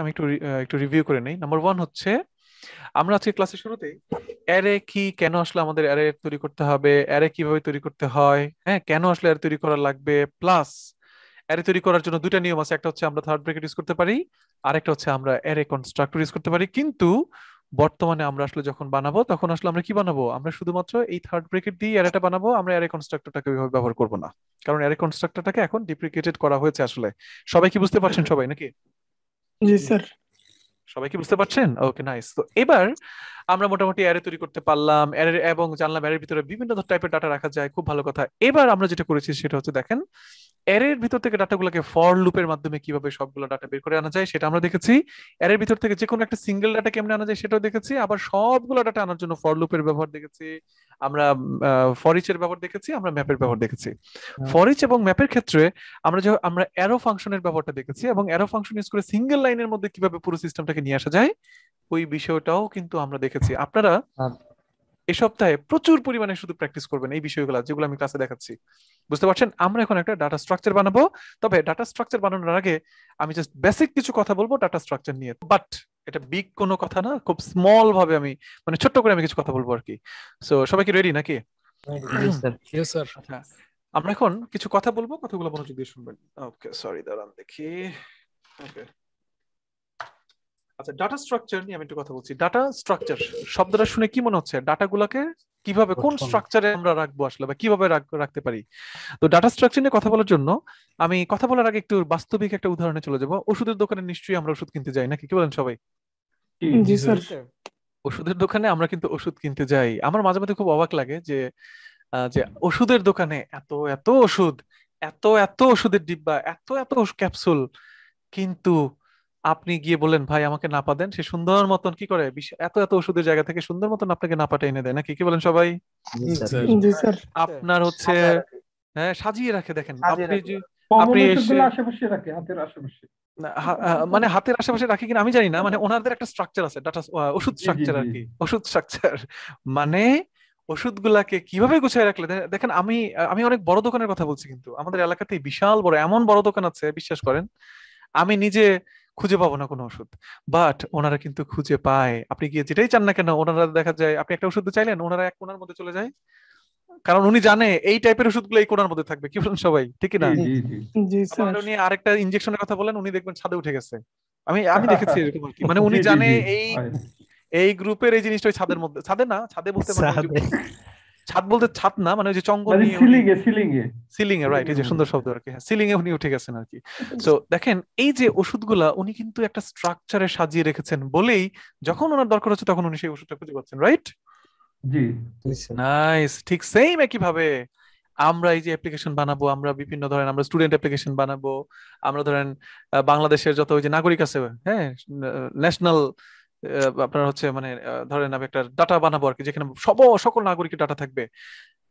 আমি একটু একটু রিভিউ করে নেই। নাম্বার ওয়ান হচ্ছে, আমরা আজকে ক্লাসের অ্যারে কি, কেন আসলে আমাদের অ্যারে তৈরি করতে হবে অ্যারে কীভাবে তৈরি করতে হয় হ্যাঁ কেন আসলে অ্যারে তৈরি করা লাগবে প্লাস অ্যারে তৈরি করার জন্য নিয়ম আছে। একটা হচ্ছে আমরা থার্ড ব্র্যাকেট ইউজ করতে পারি, আরেকটা হচ্ছে আমরা অ্যারে কনস্ট্রাক্টর ইউজ করতে পারি। কিন্তু বর্তমানে আমরা আসলে যখন বানাবো, তখন আসলে আমরা কি বানাবো? আমরা শুধুমাত্র এই থার্ড ব্রেকেট দিয়ে অ্যারেটা বানাবো, আমরা অ্যারে কনস্ট্রাক্টরটাকে ওইভাবে ব্যবহার করব না। কারণ অ্যারে কনস্ট্রাক্টরটাকে এখন ডিপ্রিকেটেড করা হয়েছে আসলে। সবাই কি বুঝতে পারছেন সবাই নাকি? জি স্যার সবাই কি বুঝতে পারছেন? ওকে নাইস তো এবার আমরা মোটামুটি অ্যারে তৈরি করতে পারলাম। অ্যারে এবং জানলাম অ্যারের ভিতরে বিভিন্ন টাইপের ডাটা রাখা যায় খুব ভালো কথা। এবার আমরা যেটা করেছি সেটা হচ্ছে দেখেন অ্যারের ভিতর থেকে ডাটাগুলোকে ফর লুপের মাধ্যমে কীভাবে সবগুলো ডাটা বের করে আনা যায় সেটা আমরা দেখেছি। অ্যারের ভিতর থেকে যে কোনো একটা সিঙ্গেল ডাটা কেমনে আনা যায় সেটাও দেখেছি। আবার সবগুলো ডাটা আনার জন্য ফর লুপের ব্যবহার দেখেছি। আমরা ফরিচের ব্যবহার দেখেছি আমরা ম্যাপের ব্যবহার দেখেছি। ফরিচ এবং ম্যাপের ক্ষেত্রে আমরা যে আমরা অ্যারো ফাংশনের ব্যবহারটা দেখেছি এবং অ্যারো ফাংশন ইউজ করে সিঙ্গেল লাইনের মধ্যে কীভাবে পুরো সিস্টেমটাকে নিয়ে আসা যায়। ওই বিষয়টাও কিন্তু আমরা দেখেছি। আপনারা এ সপ্তাহে প্রচুর পরিমাণে শুধু প্র্যাকটিস করবেন এই বিষয়গুলো যেগুলো আমি ক্লাসে দেখাচ্ছি। বুঝতে পারছেন? আমরা এখন একটা ডাটা স্ট্রাকচার বানাবো। তবে ডাটা স্ট্রাকচার বানানোর আগে আমি জাস্ট বেসিক কিছু কথা বলব ডাটা স্ট্রাকচার নিয়ে। বাট এটা বিগ কোনো কথা না খুব স্মল ভাবে আমি মানে ছোট্ট করে আমি কিছু কথা বলব আর কি সো সবাই কি রেডি নাকি? আচ্ছা আমরা এখন কিছু কথা বলব কথাগুলো মনোযোগ দিয়ে শুনবেন। ওকে সরি দাঁড়ান দেখি। ওকে আচ্ছা ডাটা স্ট্রাকচার নিয়ে আমি একটু কথা বলছি। ডাটা স্ট্রাকচার শব্দটা শুনে কি মনে হচ্ছে? ডাটাগুলোকে কীভাবে কোন স্ট্রাকচারে আমরা রাখব আসলে বা কীভাবে রাখতে পারি? তো ডাটা স্ট্রাকচার নিয়ে কথা বলার জন্য আমি কথা বলার আগে একটু বাস্তবিক একটা উদাহরণে চলে যাব। ওষুধের দোকানে নিশ্চয়ই আমরা ওষুধ কিনতে যাই নাকি? কি বলেন সবাই? জি স্যার ওষুধের দোকানে আমরা কিন্তু ওষুধ কিনতে যাই। আমার মাঝে মাঝে খুব অবাক লাগে যে যে ওষুধের দোকানে এত এত ওষুধ এত এত ওষুধের ডিব্বা এত এত ক্যাপসুল কিন্তু আপনি গিয়ে বললেন ভাই আমাকে নাপা দেন। সে সুন্দর মতন কি করে? এত এত ওষুধের জায়গা থেকে সুন্দর মতন আপনাকে নাপাটা এনে দেয়। নাকি কি বলেন সবাই? আপনার হচ্ছে হ্যাঁ সাজিয়ে রাখে। দেখেন আপনি আপনি মানে হাতের আশেপাশে রাখি কিনা আমি জানি না। মানে ওনাদের একটা স্ট্রাকচার আছে ডাটা ওষুধ স্ট্রাকচার আর কি ওষুধ স্ট্রাকচার মানে ওষুধগুলাকে কীভাবে গুছিয়ে রাখলে? দেখেন আমি আমি অনেক বড় দোকানের কথা বলছি কিন্তু। আমাদের এলাকাতে বিশাল বড় এমন বড় দোকান আছে বিশ্বাস করেন। আমি নিজে খুঁজে পাবো না কোনো ওষুধ। বাট ওনারা কিন্তু খুঁজে পায়। আপনি গিয়ে যেটাই চান না কেন ওনারা দেখা যায় আপনি একটা ওষুধ চাইলেন ওনারা এক কোনার মধ্যে চলে যায়। কারণ উনি জানে এই টাইপের ওষুধগুলো এই কোনার মধ্যে থাকবে কি বলেন সবাই? ঠিক না? উনি আরেকটা ইনজেকশনের কথা বলেন উনি দেখবেন ছাদে উঠে গেছে। আমি আমি দেখেছি এরকম আর কি। মানে উনি জানে এই এই গ্রুপের এই জিনিসটা ছাদের মধ্যে ছাদে না? ছাদে বলতে ছাদ বলতে ছাদ না মানে ওই যে চঙ্গল সিলিং এ সিলিং এ সিলিং এ রাইট এই যে সুন্দর শব্দ আর কি। সিলিং হ্যাঁ, এ উনি উঠে গেছেন আর কি। সো দেখেন এই যে ওষুধগুলা উনি কিন্তু একটা স্ট্রাকচারে সাজিয়ে রেখেছেন বলেই যখন ওনার দরকার হচ্ছে তখন উনি সেই ওষুধটা খুঁজে পাচ্ছেন রাইট জি। নাইস ঠিক সেম একই ভাবে আমরা এই যে অ্যাপ্লিকেশন বানাবো আমরা বিভিন্ন ধরেন আমরা স্টুডেন্ট অ্যাপ্লিকেশন বানাবো আমরা ধরেন বাংলাদেশের যত ওই যে নাগরিক আছে হ্যাঁ ন্যাশনাল আপনার হচ্ছে মানে ধরেন আমি একটা ডাটা বানাবো আর কি যেখানে সব সকল নাগরিকের ডাটা থাকবে।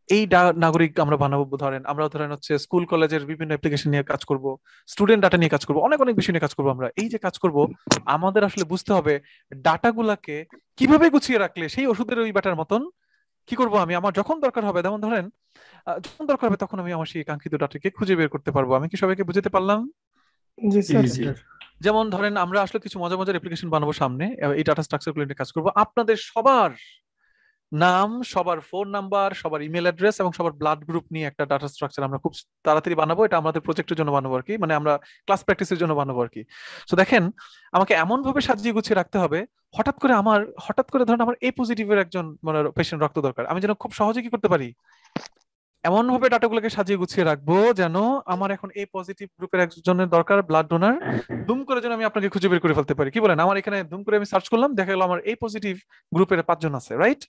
এই নাগরিক আমরা বানাবো ধরেন আমরা ধরেন হচ্ছে স্কুল কলেজের বিভিন্ন অ্যাপ্লিকেশন নিয়ে কাজ করব স্টুডেন্ট ডাটা নিয়ে কাজ করব অনেক অনেক বিষয় নিয়ে কাজ করব আমরা। এই যে কাজ করব আমাদের আসলে বুঝতে হবে ডাটাগুলাকে কীভাবে গুছিয়ে রাখলে সেই ওষুধের ওই বাটার মতন কি করব আমি? আমার যখন দরকার হবে যেমন ধরেন যখন দরকার হবে তখন আমি আমার সেই কাঙ্ক্ষিত ডাটাকে খুঁজে বের করতে পারব। আমি কি সবাইকে বুঝতে পারলাম? জি স্যার। যেমন ধরেন আমরা আসলে কিছু মজার মজার অ্যাপ্লিকেশন বানাবো সামনে, এই ডাটা স্ট্রাকচারগুলো নিয়ে কাজ করব। আপনাদের সবার নাম, সবার ফোন নাম্বার সবার ইমেল অ্যাড্রেস এবং সবার ব্লাড গ্রুপ নিয়ে একটা ডাটা স্ট্রাকচার আমরা খুব তাড়াতাড়ি বানাবো। এটা আমাদের প্রজেক্টের জন্য বানাবো আর কি মানে আমরা ক্লাস প্র্যাকটিসের জন্য বানাবো আর কি। তো দেখেন, আমাকে এমন ভাবে সাজিয়ে গুছিয়ে রাখতে হবে, হঠাৎ করে আমার, হঠাৎ করে ধরেন আমার এ পজিটিভের একজন মানে পেশেন্ট রক্ত দরকার। আমি যেন খুব সহজে কি করতে পারি? এমন ভাবে ডাটাগুলোকে সাজিয়ে গুছিয়ে রাখব যেন আমার এখন এই পজিটিভ গ্রুপের একজনের দরকার ব্লাড ডোনার দুম করে যেন আমি আপনাকে খুঁজে বের করে ফেলতে পারি। কি বলেন? আমার এখানে দুম করে আমি সার্চ করলাম দেখা গেল আমার এই পজিটিভ গ্রুপের পাঁচজন আছে রাইট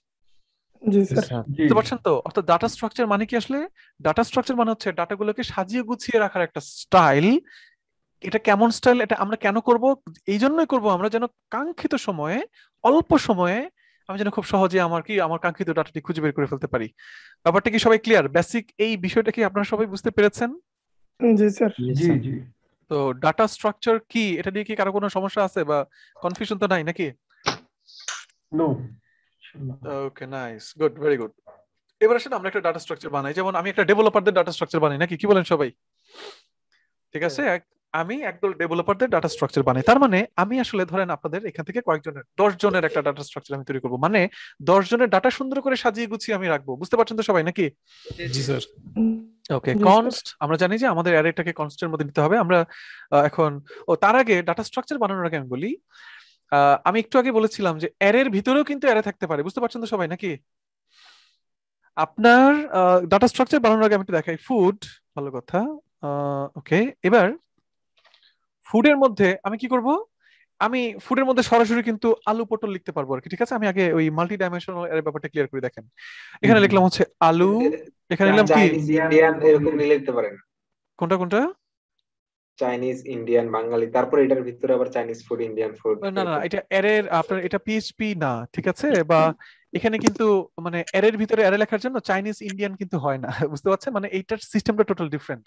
বুঝতে পারছেন তো? অর্থাৎ ডাটা স্ট্রাকচার মানে কি আসলে? ডাটা স্ট্রাকচার মানে হচ্ছে ডাটাগুলোকে সাজিয়ে গুছিয়ে রাখার একটা স্টাইল এটা কেমন স্টাইল এটা আমরা কেন করব? এই জন্যই করব আমরা যেন কাঙ্ক্ষিত সময়ে অল্প সময়ে আমি যেন খুব সহজে আমার কি আমার কাঙ্ক্ষিত ডাটাটি খুঁজে বের করে ফেলতে পারি। ব্যাপারটা কি সবাই ক্লিয়ার বেসিক এই বিষয়টা কি আপনারা সবাই বুঝতে পেরেছেন? জি স্যার জি জি। তো ডাটা স্ট্রাকচার কি? এটা নিয়ে কি কারও কোনো সমস্যা আছে বা কনফিউশন তো নাই নাকি? No okay nice good very good এবার আসলে আমরা একটা ডাটা স্ট্রাকচার বানাই। যেমন আমি একটা ডেভেলপারদের ডাটা স্ট্রাকচার বানাই নাকি? কি বলেন সবাই? ঠিক আছে? আমি একদল ডেভেলপারদের ডাটা স্ট্রাকচার বানাই। তার মানে আমি আসলে ধরেন আপনাদের এখান থেকে কয়েকজনের দশ জনের একটা ডাটা স্ট্রাকচার আমি তৈরি করব। মানে দশ জনের ডাটা সুন্দর করে সাজিয়ে গুছিয়ে আমি রাখব। বুঝতে পারছেন তো সবাই নাকি? জি স্যার। ওকে কনস্ট আমরা জানি যে আমাদের অ্যারেটাকে কনস্টের মধ্যে নিতে হবে। আমরা এখন ও তার আগে ডাটা স্ট্রাকচার বানানোর আগে আমি বলি আহ, আমি একটু আগে বলেছিলাম যে অ্যারের ভিতরেও কিন্তু অ্যারে থাকতে পারে। বুঝতে পারছেন তো সবাই নাকি? আপনার ডাটা স্ট্রাকচার বানানোর আগে আমি একটু দেখাই। ফুড ভালো কথা ওকে এবার ফুডের মধ্যে আমি কি করব? আমি ফুডের মধ্যে সরাসরি কিন্তু আলু পটল লিখতে পারব আর কি ঠিক আছে? আমি আগে ওই মাল্টি ডাইমেনশনাল এর ব্যাপারটা ক্লিয়ার করে দেখেন। এখানে লিখলাম হচ্ছে আলু এখানে লিখলাম কি? ইন্ডিয়ান এরকম নিয়ে লিখতে পারেন। কোনটা কোনটা? চাইনিজ ইন্ডিয়ান বাঙালি তারপর এটার ভিতরে আবার চাইনিজ ফুড ইন্ডিয়ান ফুড না না এটা অ্যারের আপনার এটা পিএইচপি না ঠিক আছে? বা এখানে কিন্তু মানে অ্যারের ভিতরে অ্যারে লেখার জন্য চাইনিজ ইন্ডিয়ান কিন্তু হয় না। বুঝতে পারছেন? মানে এইটার সিস্টেমটা টোটাল ডিফারেন্ট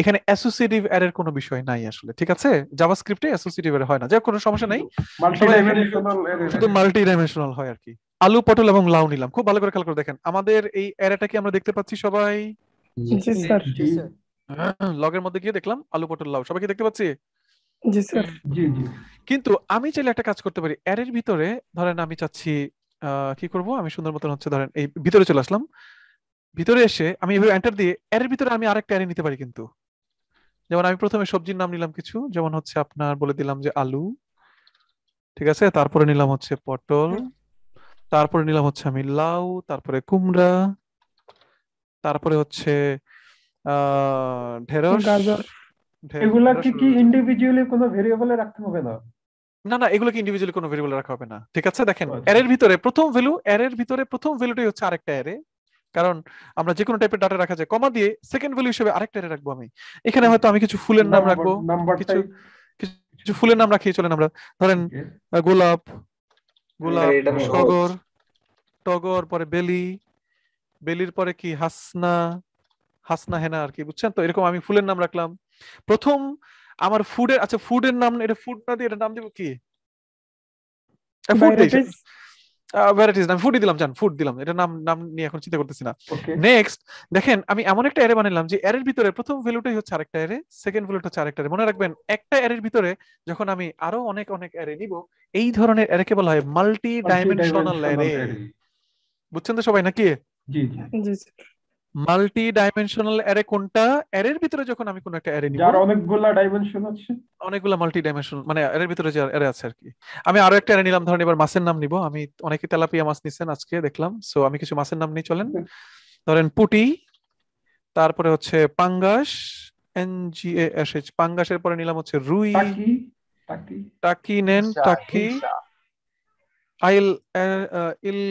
এখানে অ্যাসোসিয়েটিভ অ্যারের কোনো বিষয় নাই আসলে ঠিক আছে? জাভাস্ক্রিপ্টে অ্যাসোসিয়েটিভ অ্যারে হয় না। হোক, কোনো সমস্যা নাই। শুধু মাল্টি ডাইমেনশনাল হয়। আর কি। আলু পটল এবং লাউ নিলাম। খুব ভালো করে খেয়াল করে দেখেন। আমাদের এই অ্যারেটা কি আমরা দেখতে পাচ্ছি সবাই? জি স্যার। জি লগের মধ্যে গিয়ে দেখলাম আলু পটল লাউ। সবাই কি দেখতে পাচ্ছি? জি স্যার। জি জি। কিন্তু আমি চাইলে একটা কাজ করতে পারি। এর ভিতরে ধরেন আমি চাচ্ছি কি করব? আমি সুন্দর মতন হচ্ছে ধরেন এই ভিতরে চলে আসলাম। ভিতরে এসে আমি এভাবে এন্টার দিয়ে অ্যারের ভিতরে আমি আরেকটা অ্যারে নিতে পারি কিন্তু। যেমন আমি প্রথমে সবজির নাম নিলাম কিছু যেমন হচ্ছে আপনার বলে দিলাম যে আলু ঠিক আছে? তারপরে নিলাম হচ্ছে পটল তারপরে নিলাম হচ্ছে আমি লাউ তারপরে কুমড়া তারপরে হচ্ছে আহ ঢেঁড়স গাজর। এগুলা কি কি ইন্ডিভিজুয়ালি কোনো ভেরিয়েবলে রাখতে হবে না? না না এগুলোকে ইন্ডিভিজুয়ালি কোনো ভেরিয়েবল রাখা হবে না। ঠিক আছে? দেখেন আচ্ছা। অ্যারের ভিতরে প্রথম ভ্যালু অ্যারের ভিতরে প্রথম ভ্যালুটাই হচ্ছে আরেকটা অ্যারে কারণ আমরা যে কোনো টাইপের ডাটা রাখা যায় কমা দিয়ে সেকেন্ড ভ্যালু হিসেবে আরেকটা অ্যারে রাখব আমি। এখানে হয়তো আমি কিছু ফুলের নাম রাখব কিছু কিছু ফুলের নাম রাখি চলেন আমরা। ধরেন গোলাপ গোলাপ টগর টগর পরে বেলি বেলির পরে কি হাসনা হাসনা হেনা আর কি বুঝছেন? তো এরকম আমি ফুলের নাম রাখলাম। প্রথম আমার ফুডের আচ্ছা ফুডের নাম এটা ফুড না দিয়ে এটা নাম দিব কি? ফুড ভ্যারাইটিস নাম ফুডই দিলাম জান ফুড দিলাম। এটা নাম নাম নিয়ে এখন চিন্তা করতেছি না। নেক্সট দেখেন আমি এমন একটা অ্যারে বানালাম যে অ্যারের ভিতরে প্রথম ভ্যালুটাই হচ্ছে আরেকটা অ্যারে সেকেন্ড ভ্যালুটা হচ্ছে আরেকটা অ্যারে মনে রাখবেন একটা অ্যারের ভিতরে যখন আমি আরও অনেক অনেক অ্যারে নিব এই ধরনের অ্যারেকে বলা হয় মাল্টি ডাইমেনশনাল অ্যারে বুঝছেন তো সবাই নাকি? জি জি। মাল্টি ডাইমেনশনাল অ্যারে কোনটা অ্যারের ভিতরে যখন আমি কোন একটা অ্যারে নিব যার অনেকগুলা ডাইমেনশন আছে। অনেকগুলো মাল্টি ডাইমেনশন মানে এর ভিতরে যে এর আছে আর কি। আমি আরও একটা এর নিলাম ধরেন এবার মাছের নাম নিব। আমি অনেকে তেলাপিয়া মাছ নিছেন আজকে দেখলাম। সো আমি কিছু মাছের নাম নিয়ে চলেন। ধরেন পুটি তারপরে হচ্ছে পাঙ্গাস N G A S H পাঙ্গাসের পরে নিলাম হচ্ছে রুই টাকি টাকি। টাকি নেন টাকি। আইল ইল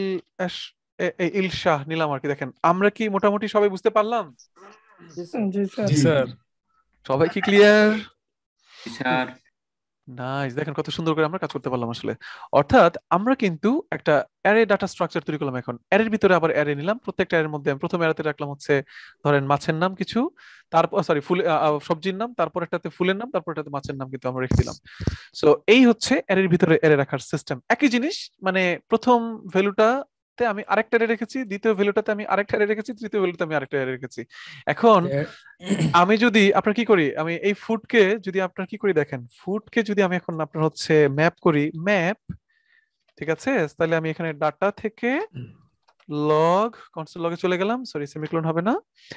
এস ইলশাহ নিলাম আর কি দেখেন। আমরা কি মোটামুটি সবাই বুঝতে পারলাম? জি স্যার। সবাই কি ক্লিয়ার স্যার। নাইস দেখেন কত সুন্দর করে আমরা কাজ করতে পারলাম আসলে। অর্থাৎ আমরা কিন্তু একটা অ্যারে ডাটা স্ট্রাকচার তৈরি করলাম এখন। অ্যারের ভিতরে আবার অ্যারে নিলাম। প্রত্যেকটা অ্যারের মধ্যে আমি প্রথম অ্যারেতে রাখলাম হচ্ছে ধরেন মাছের নাম কিছু। তারপর সরি ফুল আহ, আহ, সবজির নাম। তারপর একটাতে ফুলের নাম তারপর একটাতে মাছের নাম কিন্তু আমরা রেখে দিলাম। সো এই হচ্ছে অ্যারের ভিতরে অ্যারে রাখার সিস্টেম একই জিনিস মানে প্রথম ভ্যালুটাতে আমি আরেকটা অ্যারে রেখেছি দ্বিতীয় ভ্যালুটাতে আমি আরেকটা অ্যারে রেখেছি তৃতীয় ভ্যালুতে আমি আরেকটা অ্যারে রেখেছি। এখন আমি যদি আপনার কি করি? আমি এই ফুডকে যদি আপনার কি করি দেখেন ফুডকে যদি আমি এখন আপনার হচ্ছে ম্যাপ করি ম্যাপ ঠিক আছে? তাহলে আমি এখানে ডাটা থেকে লগ কনসোল লগে চলে গেলাম সরি সেমিকোলন হবে না।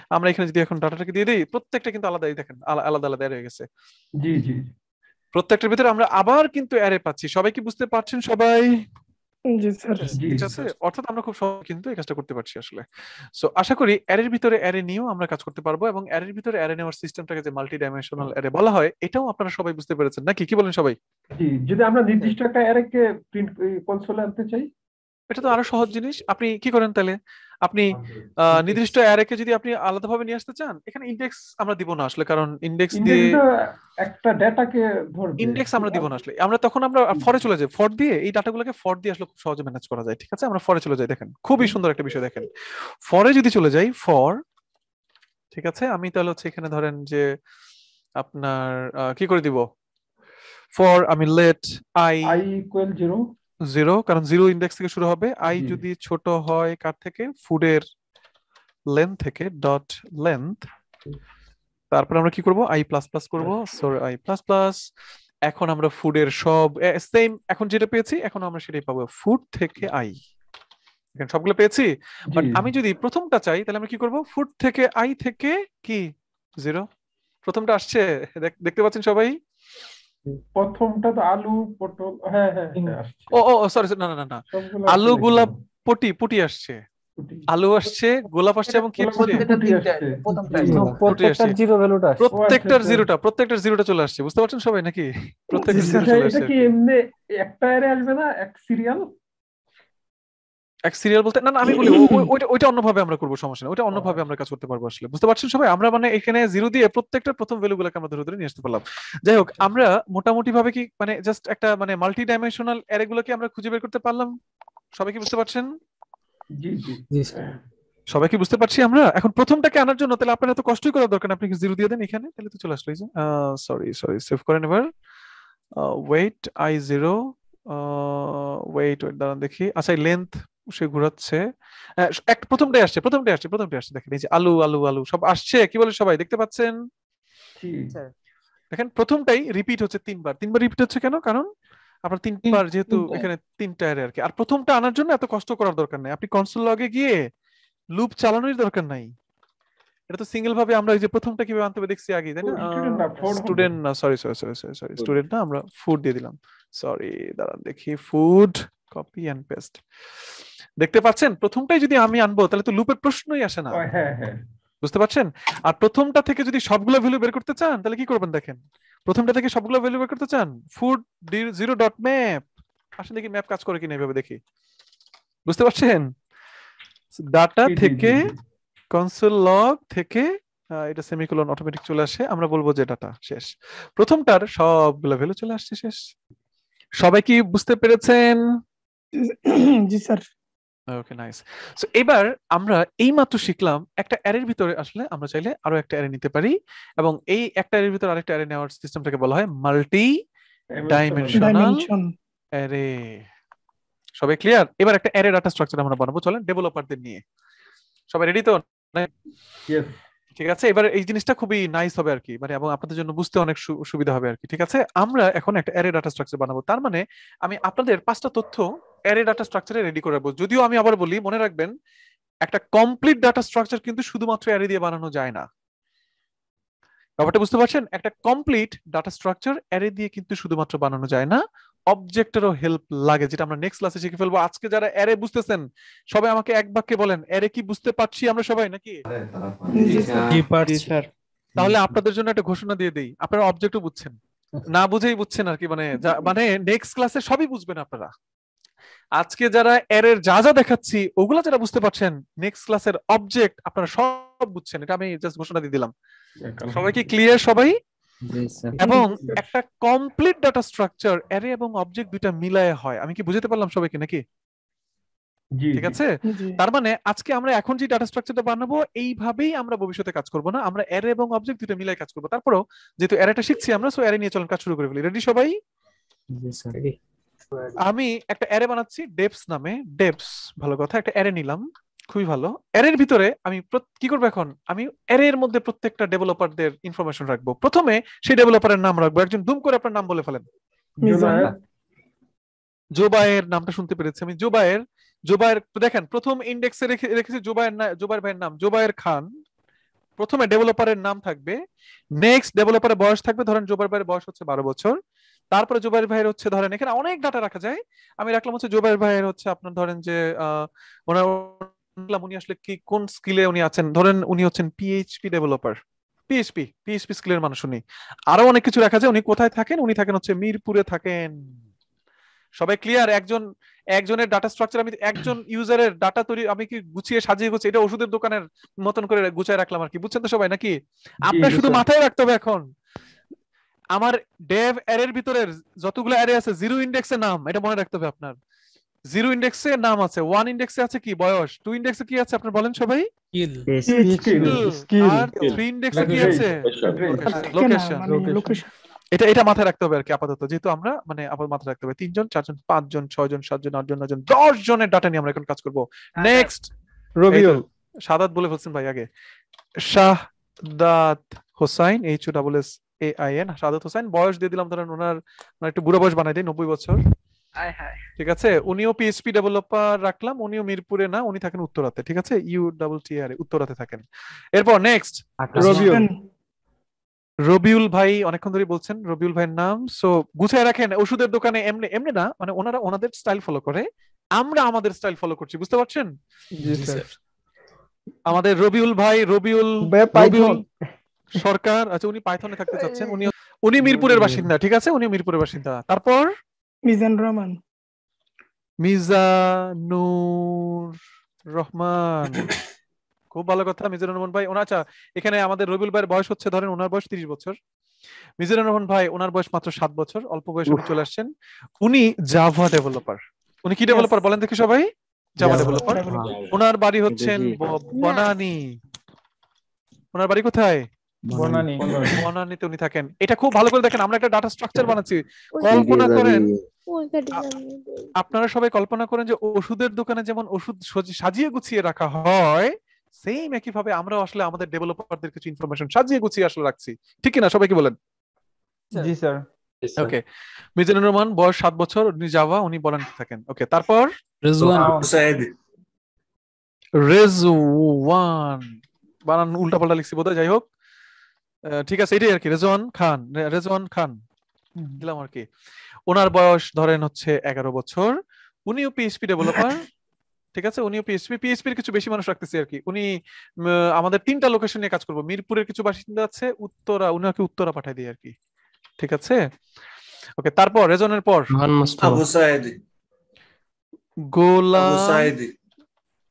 আমরা এখানে যদি এখন ডাটাটাকে দিয়ে দিই প্রত্যেকটা কিন্তু আলাদাই দেখেন আলাদা আলাদা হয়ে গেছে। জি জি। প্রত্যেকটার ভিতরে আমরা আবার কিন্তু অ্যারে পাচ্ছি। সবাই কি বুঝতে পারছেন সবাই? জি স্যার। ঠিক আছে অর্থাৎ আমরা খুব সহজ কিন্তু এই কাজটা করতে পারছি আসলে। সো আশা করি অ্যারের ভিতরে অ্যারে নিয়েও আমরা কাজ করতে পারব এবং অ্যারের ভিতরে অ্যারে নেওয়ার সিস্টেমটাকে যে মাল্টি ডাইমেনশনাল অ্যারে বলা হয় এটাও আপনারা সবাই বুঝতে পেরেছেন। নাকি কি বলেন সবাই? জি যদি আমরা নির্দিষ্ট একটা অ্যারেকে প্রিন্ট কনসোলে আনতে চাই এটা তো আরও সহজ জিনিস। আপনি কি করেন তাহলে? আপনি নির্দিষ্ট অ্যারেকে যদি আপনি আলাদাভাবে নিয়ে আসতে চান এখানে ইন্ডেক্স আমরা দিব না আসলে কারণ ইন্ডেক্স দিয়ে একটা ডেটাকে ইন্ডেক্স আমরা দিব না আসলে। আমরা তখন আমরা ফরে চলে যাই। ফর দিয়ে এই ডাটাগুলোকে ফর দিয়ে আসলে খুব সহজে ম্যানেজ করা যায় ঠিক আছে? আমরা ফরে চলে যাই দেখেন। খুবই সুন্দর একটা বিষয় দেখেন। ফরে যদি চলে যাই ফর ঠিক আছে? আমি তাহলে হচ্ছে এখানে ধরেন যে আপনার কি করে দিব? ফর আমি let I I equal zero zero কারণ জিরো ইন্ডেক্স থেকে শুরু হবে। আই যদি ছোট হয় কার থেকে? ফুডের লেন্থ থেকে ডট লেন্থ তারপর আমরা কি করব? আই প্লাস প্লাস করব। সরি আই প্লাস প্লাস এখন আমরা ফুডের সব সেম এখন যেটা পেয়েছি এখন আমরা সেটাই পাবো। ফুড থেকে আই এখানে সবগুলো পেয়েছি? বাট আমি যদি প্রথমটা চাই তাহলে আমরা কি করব? ফুড থেকে আই থেকে কি? জিরো প্রথমটা আসছে। দেখতে পাচ্ছেন সবাই? প্রথমটা তো আলু পটল হ্যাঁ হ্যাঁ হ্যাঁ, ও ও সরি না না না না। আলু আসছে। গোলাপ? পটি পুটি আসছে। আলু আসছে গোলাপ আসছে এবং কি। প্রত্যেকটার জিরো ভ্যালুটা প্রত্যেকটার আচ্ছা। জিরোটা প্রত্যেকটার জিরোটা চলে আসছে বুঝতে পারছেন সবাই নাকি? প্রত্যেকটা জিরো আচ্ছা, চলে এটা আসছে। কি এমনি একটা এরে আসবে না এক সিরিয়াল এক সিরিয়াল বলতে না না আমি বলি ওইটা ওইটা অন্যভাবে আমরা করব সমস্যা নেই। ওইটা অন্যভাবে আমরা কাজ করতে পারব আসলে। বুঝতে পারছেন সবাই? আমরা মানে এখানে জিরো দিয়ে প্রত্যেকটা প্রথম ভ্যালু গুলোকে আমরা ধরে ধরে নিয়ে আসতে পারলাম। যাই হোক আমরা মোটামুটি ভাবে কি মানে জাস্ট একটা মানে মাল্টি ডাইমেনশনাল অ্যারে গুলোকে আমরা খুঁজে বের করতে পারলাম? সবাই কি বুঝতে পারছেন? জি জি। জি সবাই কি বুঝতে পারছি আমরা? এখন প্রথমটাকে আনার জন্য তাহলে আপনার এত কষ্টই করার দরকার আপনি কি জিরো দিয়ে দেন এখানে? তাহলে তো চলে আসলো যে সরি সরি সেভ করেন এবার। Wait I zero wait wait দাঁড়ান দেখি। আচ্ছা লেন্থ সে ঘোরাচ্ছে। এক প্রথমটাই আসছে প্রথমটাই আসছে প্রথমটাই আসছে। দেখেন এই যে আলু আলু আলু সব আসছে কি বলে সবাই? দেখতে পাচ্ছেন? দেখেন প্রথমটাই রিপিট হচ্ছে তিনবার। তিনবার রিপিট হচ্ছে কেন? কারণ আপনার তিনবার যেহেতু তিনটা। এখানে তিনটা আর কি আর প্রথমটা আনার জন্য এত কষ্ট করার দরকার নেই। আপনি কনসোল লগে গিয়ে লুপ চালানোর দরকার নাই। এটা তো সিঙ্গেল ভাবে আমরা ওই যে প্রথমটা কীভাবে আনতে হবে দেখছি আগে তাই না, স্টুডেন্ট না sorry sorry sorry sorry sorry student না আমরা ফুড দিয়ে দিলাম। সরি দাঁড়ান দেখি ফুড কপি এন্ড পেস্ট দেখতে পাচ্ছেন? প্রথমটাই যদি আমি আনব তাহলে তো লুপের প্রশ্নই আসে না। হ্যাঁ হ্যাঁ। বুঝতে পারছেন? আর প্রথমটা থেকে যদি সবগুলো ভ্যালু বের করতে চান তাহলে কি করবেন দেখেন? প্রথমটা থেকে সবগুলো ভ্যালু বের করতে চান? ফুড জিরো ডট ম্যাপ আসলে দেখি ম্যাপ কাজ করে কিনা এভাবে দেখি। বুঝতে পারছেন? ডাটা থেকে। কনসোল লগ থেকে আহ, এটা সেমিকোলন অটোমেটিক চলে আসে। আমরা বলব যে ডাটা শেষ। প্রথমটার সবগুলো ভ্যালু চলে আসছে শেষ। সবাই কি বুঝতে পেরেছেন? জি স্যার। ওকে নাইস সো এবার আমরা এই মাত্র শিখলাম একটা অ্যারের ভিতরে আসলে আমরা চাইলে আরও একটা অ্যারে নিতে পারি এবং এই একটা অ্যারের ভিতরে আরেকটা অ্যারে নেওয়ার সিস্টেমটাকে বলা হয় মাল্টি Dimension. ডাইমেনশন অ্যারে সবাই ক্লিয়ার এবার একটা অ্যারে ডাটা স্ট্রাকচার আমরা বানাবো। চলেন ডেভেলপারদের নিয়ে। সবাই রেডি তো? ঠিক আছে এবার এই জিনিসটা খুবই নাইস হবে আর কি মানে এবং আপনাদের জন্য বুঝতে অনেক সু- সুবিধা হবে আর কি ঠিক আছে? আমরা এখন একটা অ্যারে ডাটা স্ট্রাকচার বানাবো। তার মানে আমি আপনাদের পাঁচটা তথ্য অ্যারে ডাটা স্ট্রাকচারে রেডি করে রাখব। যদিও আমি আবার বলি মনে রাখবেন একটা কমপ্লিট ডাটা স্ট্রাকচার কিন্তু শুধুমাত্র অ্যারে দিয়ে বানানো যায় না। ব্যাপারটা বুঝতে পারছেন? একটা কমপ্লিট ডাটা স্ট্রাকচার অ্যারে দিয়ে কিন্তু শুধুমাত্র বানানো যায় না। অবজেক্টেরও হেল্প লাগে যেটা আমরা নেক্সট ক্লাসে শিখে ফেলব। আজকে যারা অ্যারে বুঝতেছেন সবাই আমাকে এক বাক্যে বলেন অ্যারে কি বুঝতে পারছি আমরা সবাই নাকি? জি পারছি স্যার? তাহলে আপনাদের জন্য একটা ঘোষণা দিয়ে দেই। আপনারা অবজেক্টও বুঝছেন। না বুঝেই বুঝছেন আর কি মানে মানে নেক্সট ক্লাসে সবই বুঝবেন আপনারা। আজকে যারা এর যা যা দেখাচ্ছি ওগুলা যারা বুঝতে পারছেন নেক্সট ক্লাসের অবজেক্ট আপনারা সব বুঝছেন। এটা আমি জাস্ট ঘোষণা দিয়ে দিলাম। সবাই কি ক্লিয়ার সবাই? এবং একটা কমপ্লিট ডাটা স্ট্রাকচার অ্যারে এবং অবজেক্ট দুইটা মিলায় হয়। আমি কি বুঝতে পারলাম সবাইকে নাকি? ঠিক আছে? তার মানে আজকে আমরা এখন যে ডাটা স্ট্রাকচারটা বানাবো এইভাবেই আমরা ভবিষ্যতে কাজ করব না। আমরা অ্যারে এবং অবজেক্ট দুটো মিলাই কাজ করব। তারপরেও যেহেতু অ্যারেটা শিখছি আমরা সো অ্যারে নিয়ে চলুন কাজ শুরু করে ফেলি। রেডি সবাই? জি স্যার আমি একটা অ্যারে বানাচ্ছি ডেপস নামে ডেপস ভালো কথা একটা অ্যারে নিলাম খুবই ভালো। অ্যারের ভিতরে আমি কি করব এখন? আমি অ্যারের মধ্যে প্রত্যেকটা ডেভেলপারদের ইনফরমেশন রাখব। প্রথমে সেই ডেভেলপারের নাম রাখব একজন দুম করে আপনার নাম বলে ফেলেন। জোবায়ের নামটা শুনতে পেরেছি আমি। জোবায়ের জোবায়ের দেখেন প্রথম ইন্ডেক্সে রেখে রেখেছি জোবায়ের না জোবায়ের ভাইয়ের নাম জোবায়ের খান। প্রথমে ডেভেলপারের নাম থাকবে। নেক্সট ডেভেলপারের বয়স থাকবে ধরেন জোবায়ের ভাইয়ের বয়স হচ্ছে বারো বছর। তারপরে জোবায়ের ভাইয়ের হচ্ছে ধরেন এখানে অনেক ডাটা রাখা যায়। আমি রাখলাম হচ্ছে জোবায়ের ভাইয়ের হচ্ছে আপনার ধরেন যে ওনার উনি আসলে কি কোন স্কিলে উনি আছেন? ধরেন উনি হচ্ছেন পিএইচপি ডেভেলপার পিএইচপি পিএইচপি স্কিলের মানুষ উনি। আরও অনেক কিছু রাখা যায়। উনি কোথায় থাকেন? উনি থাকেন হচ্ছে মিরপুরে থাকেন। সবাই ক্লিয়ার একজন একজনের ডাটা স্ট্রাকচার আমি একজন ইউজারের ডাটা তৈরি আমি কি গুছিয়ে সাজিয়ে গুছিয়ে এটা ওষুধের দোকানের মতন করে গুছিয়ে রাখলাম আর কি? বুঝছেন তো সবাই নাকি? আপনার শুধু মাথায় রাখতে হবে এখন। আমার ডেভ অ্যারের ভিতরের যতগুলো অ্যারে আছে জিরো ইন্ডেক্সের নাম এটা মনে রাখতে হবে আপনার। জিরো ইন্ডেক্সে নাম আছে ওয়ান ইন্ডেক্সে আছে কি বয়স? টু ইন্ডেক্সে কি আছে আপনার বলেন সবাই. আর থ্রি ইন্ডেক্সে কি আছে? লোকেশন মানে এটা এটা মাথায় রাখতে হবে আর কি আপাতত যেহেতু আমরা মানে আপাতত মাথায় রাখতে হবে তিনজন চারজন পাঁচজন ছয়জন সাতজন আটজন নজন দশ জনের ডাটা নিয়ে আমরা এখন কাজ করব। নেক্সট রবিউল। সাদাত বলে ফেলছেন ভাই আগে। Shahadat Hossain H double S A I N Sadat Hossain বয়স দিয়ে দিলাম ধরেন ওনার ওনার একটু বুড়ো বয়স বানাই দিই নব্বই বছর। ঠিক আছে? উনিও পিএইচপি ডেভেলপার রাখলাম উনিও মিরপুরে না উনি থাকেন উত্তরাতে ঠিক আছে? ইউ ডাবল টি আর উত্তরাতে থাকেন। এরপর নেক্সট রবিউল। রবিউল ভাই অনেকক্ষণ ধরে বলছেন রবিউল ভাইয়ের নাম। সো গুছিয়ে রাখেন ওষুধের দোকানে এমনি এমনি না মানে ওনারা ওনাদের স্টাইল ফলো করে। আমরা আমাদের স্টাইল ফলো করছি বুঝতে পারছেন? আমাদের রবিউল ভাই রবিউল ভাই রবিউল সরকার আচ্ছা উনি পাইথনে থাকতে চাচ্ছেন উনি উনি মিরপুরের বাসিন্দা ঠিক আছে? উনি মিরপুরের বাসিন্দা। তারপর? মিজান রহমান। মিজানুর রহমান। খুব ভালো কথা মিজানুর রহমান ভাই। ওনা আচ্ছা এখানে আমাদের রবিউল ভাইয়ের বয়স হচ্ছে ধরেন ওনার বয়স তিরিশ বছর। মিজানুর রহমান ভাই ওনার বয়স মাত্র সাত বছর অল্প বয়সে উনি চলে আসছেন। উনি জাভা ডেভেলপার উনি কি ডেভেলপার বলেন দেখি সবাই? Java developer. ওনার বাড়ি হচ্ছেন বনানী। ওনার বাড়ি কোথায়? বনানী। বনানীতে উনি থাকেন। এটা খুব ভালো করে দেখেন আমরা একটা ডাটা স্ট্রাকচার বানাচ্ছি। কল্পনা করেন আপনারা সবাই কল্পনা করেন যে ওষুধের দোকানে যেমন ওষুধ সাজিয়ে গুছিয়ে রাখা হয় সেম একই ভাবে আমরা আসলে আমাদের ডেভেলপারদের কিছু ইনফরমেশন সাজিয়ে গুছিয়ে আসলে রাখছি। ঠিক না সবাই কি বলেন? জি স্যার ওকে মিজানুর রহমান বয়স সাত বছর উনি জাভা উনি বলেন থাকেন। ওকে তারপর? রিজওয়ান। রেজওয়ান। বানান উল্টা পাল্টা লিখছি বোধহয় যাই হোক। ঠিক আছে এটাই আর কি রেজওয়ান খান রেজওয়ান খান দিলাম আর কি ওনার বয়স ধরেন হচ্ছে এগারো বছর। উনিও পিএইচপি ডেভেলপার ঠিক আছে উনিও পিএসপি পিএইচপির কিছু বেশি মানুষ রাখতেছি আর কি উনি আমাদের তিনটা লোকেশন নিয়ে কাজ করব। মিরপুরের কিছু বাসিন্দা আছে উত্তরা উনি উনাকে উত্তরা পাঠাই দিই আর কি ঠিক আছে? ওকে তারপর রেজনের পর। রোহান মুস্তফা। আবু সাইদ। গোলা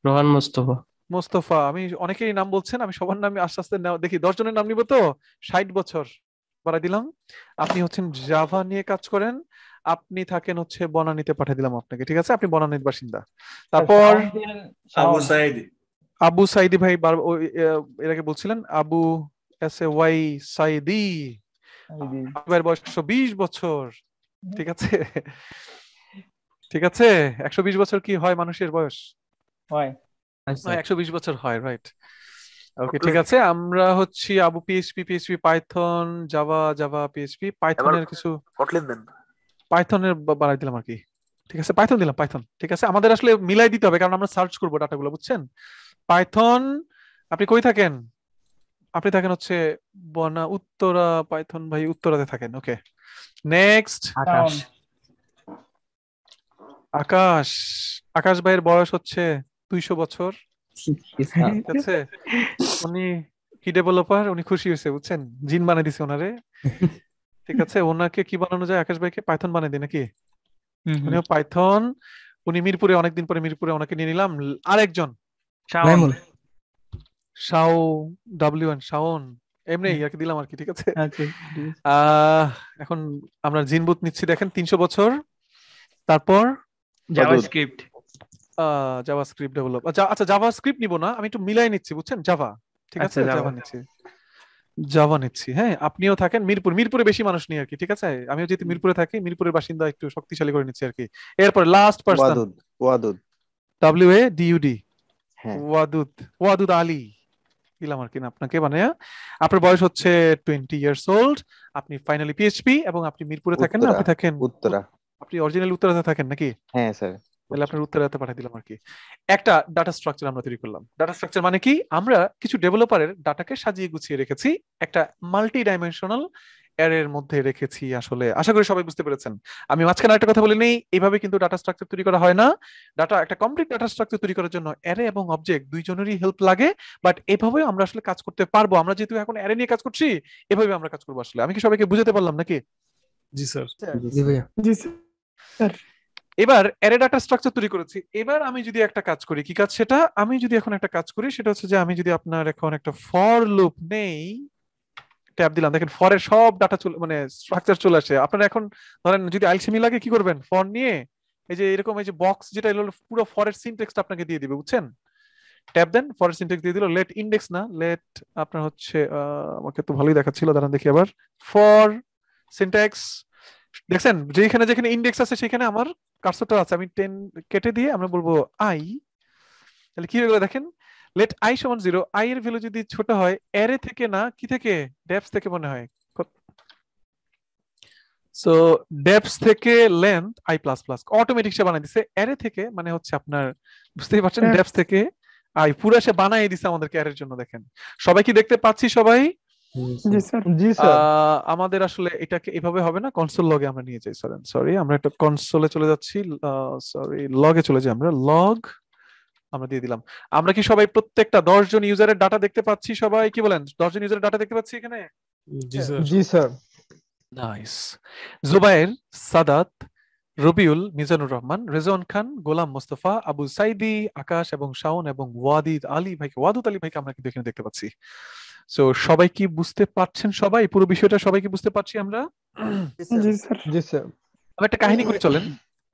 রোহান মুস্তফা। মোস্তফা আমি অনেকেরই নাম বলছেন আমি সবার নামে আস্তে আস্তে দেখি দশ জনের নাম নিব তো? ষাট বছর বাড়াই দিলাম। আপনি হচ্ছেন জাভা নিয়ে কাজ করেন আপনি থাকেন হচ্ছে বনানীতে পাঠিয়ে দিলাম আপনাকে ঠিক আছে? আপনি বনানীর বাসিন্দা। তারপর আবু সাইদ। আবু সাইদি ভাই এর আগে বলছিলেন Abu S A Y Saidi. ভাইয়ের বয়স একশো বিশ বছর ঠিক আছে? ঠিক আছে? একশো বিশ বছর কি হয় মানুষের বয়স? আচ্ছা একশো বিশ বছর হয় রাইট ওকে ঠিক আছে আমরা হচ্ছি Abu PHP PHP Python Java Java PHP পাইথনের কিছু পাইথনের বাড়াই দিলাম আর কি। ঠিক আছে পাইথন দিলাম পাইথন ঠিক আছে। আমাদের আসলে মিলাই দিতে হবে কারণ আমরা সার্চ করব ডাটাগুলো বুঝছেন? পাইথন আপনি কই থাকেন? আপনি থাকেন হচ্ছে বনা উত্তরা পাইথন ভাই উত্তরাতে থাকেন ওকে নেক্সট আকাশ। আকাশ। আকাশ ভাইয়ের বয়স হচ্ছে দুইশো বছর। ঠিক আছে। উনি কি ডেভেলপার উনি খুশি হয়েছে বুঝছেন? জিন বানিয়ে দিছে ওনারে। ঠিক আছে ওনাকে কি বানানো যায়? আকাশ ভাইকে পাইথন বানিয়ে দিই নাকি? উনিও পাইথন। উনি মিরপুরে অনেকদিন পরে মিরপুরে ওনাকে নিয়ে নিলাম। আরেকজন। শাও ডাব্লিউ এন শাওন। এমনি আর কি দিলাম আর কি ঠিক আছে? আচ্ছা আহ এখন আমরা জিনবুত নিচ্ছি দেখেন তিনশো বছর। তারপর? জাভাস্ক্রিপ্ট। জাভা স্ক্রিপ্ট ডেভেলপ আচ্ছা জাভা স্ক্রিপ্ট নিব না আমি একটু মিলাই নিচ্ছি বুঝছেন? জাভা ঠিক আছে? আচ্ছা, জাভা নিচ্ছি। জাভা নিচ্ছি হ্যাঁ আপনিও থাকেন মিরপুর মিরপুরে বেশি মানুষ নিয়ে আর কি ঠিক আছে? আমিও যেহেতু মিরপুরে থাকি মিরপুরের বাসিন্দা একটু শক্তিশালী করে নিচ্ছি আর কি এরপর last person Wadud Wadud. W A D U D হ্যাঁ। ওয়াদুদ ওয়াদুদ আলী। দিলাম আর কি না আপনাকে মানে আপনার বয়স হচ্ছে টোয়েন্টি ইয়ার্স ওল্ড আপনি ফাইনালি পিএইচপি এবং আপনি মিরপুরে থাকেন না? আপনি থাকেন উত্তরা। আপনি অরিজিনাল উত্তরাতে থাকেন নাকি? হ্যাঁ স্যার তাহলে আপনার উত্তরাতে পাঠিয়ে দিলাম আর কি একটা ডাটা স্ট্রাকচার আমরা তৈরি করলাম। ডাটা স্ট্রাকচার মানে কি? আমরা কিছু ডেভেলপারের ডাটাকে সাজিয়ে গুছিয়ে রেখেছি একটা মাল্টি ডাইমেনশনাল এর মধ্যে রেখেছি আসলে। আশা করি সবাই বুঝতে পেরেছেন। আমি মাঝখানে একটা কথা বলে নেই এইভাবে কিন্তু ডাটা স্ট্রাকচার তৈরি করা হয় না। ডাটা একটা কমপ্লিট ডাটা স্ট্রাকচার তৈরি করার জন্য অ্যারে এবং অবজেক্ট দুইজনেরই হেল্প লাগে বাট এভাবেও আমরা আসলে কাজ করতে পারব। আমরা যেহেতু এখন অ্যারে নিয়ে কাজ করছি এভাবে আমরা কাজ করব আসলে। আমি কি সবাইকে বুঝাতে পারলাম নাকি? জি স্যার। জি ভাইয়া। জি স্যার। এবার অ্যারে ডাটা স্ট্রাকচার তৈরি করেছি। এবার আমি যদি একটা কাজ করি, কি কাজ সেটা? আমি যদি এখন একটা কাজ করি, সেটা হচ্ছে যে আমি যদি আপনার এখন একটা ফর লুপ নেই ট্যাব দিলাম। দেখেন ফরের সব ডাটা মানে স্ট্রাকচার চলে আসে। আপনারা এখন ধরেন যদি আইলসেমি লাগে, কি করবেন? ফর নিয়ে এই যে এরকম এই যে বক্স যেটা এলো পুরো ফরের সিনটেক্সটা আপনাকে দিয়ে দিবে, বুঝছেন? ট্যাব দেন ফরের সিনটেক্স দিয়ে দিল লেট ইন্ডেক্স না লেট আপনার হচ্ছে আমাকে তো ভালোই দেখাচ্ছিল, দাঁড়ান দেখি আবার। ফর সিনট্যাক্স দেখছেন যেখানে যেখানে ইন্ডেক্স আছে সেখানে আমার কার্সরটা আছে। আমি টেন কেটে দিয়ে আমরা বলব আই তাহলে কি হয়ে গেলো দেখেন? লেট আই সমান জিরো আই এর ভ্যালু যদি ছোট হয় অ্যারে থেকে না কি থেকে? ডেপস থেকে মনে হয়। সো থেকে length I plus plus automatic সে বানাই দিছে। অ্যারে থেকে মানে হচ্ছে আপনার বুঝতেই পারছেন। ডেপস থেকে আই পুরো সে বানাই দিছে আমাদেরকে অ্যারের জন্য দেখেন। সবাই কি দেখতে পাচ্ছি সবাই? জি স্যার। জি আহ, আমাদের আসলে এটাকে এভাবে হবে না কনসোল লগে আমরা নিয়ে যাই সরি সরি আমরা একটা কনসোলে চলে যাচ্ছি সরি লগে চলে যাই আমরা। লগ আমরা দিয়ে দিলাম। আমরা কি সবাই প্রত্যেকটা দশ জন ইউজারের ডাটা দেখতে পাচ্ছি সবাই? কি বলেন? দশ জন ইউজারের ডাটা দেখতে পাচ্ছি এখানে? জি স্যার। জি স্যার। নাইস জুবায়ের সাদাত রবিউল মিজানুর রহমান রেজওয়ান খান গোলাম মোস্তফা আবু সাইদি আকাশ এবং শাওন এবং ওয়াদিদ আলী ভাইকে ওয়াদুদ আলী ভাইকে আমরা কিন্তু এখানে দেখতে পাচ্ছি। সো সবাই কি বুঝতে পারছেন সবাই? পুরো বিষয়টা সবাই কি বুঝতে পারছি আমরা? জি স্যার। আমি একটা কাহিনী করে চলেন।